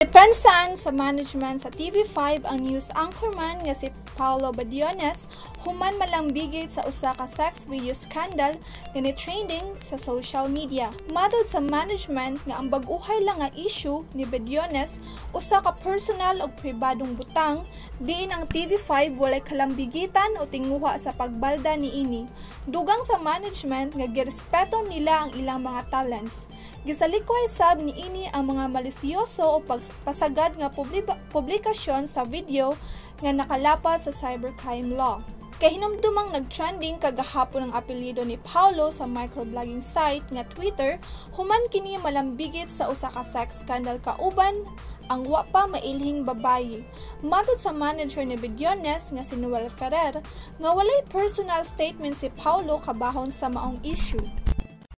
Depensan sa management sa TV5 ang news anchorman nga si Paolo Badiones human malambigit sa usa ka sex video scandal nga ni trending sa social media. Matod sa management nga ang bag-uhay lang nga issue ni Badiones usa ka personal o pribadong butang diin ang TV5 walay kalambigitan o tinguha sa pagbalda ni ini. Dugang sa management nga girespeto nila ang ilang mga talents. Gisalikoy sab ni ini ang mga malisyoso o pagpasagad nga publikasyon sa video nga nakalapat sa cybercrime law. Kay hinumdumang nagtrending kagahapon ang apelyido ni Paulo sa microblogging site nga Twitter, human kini malambigit sa usa ka sex scandal kauban ang wa pa mailhing babayi. Matod sa manager ni Bidyones nga si Noel Ferrer, nga walay personal statement si Paulo kabahon sa maong issue.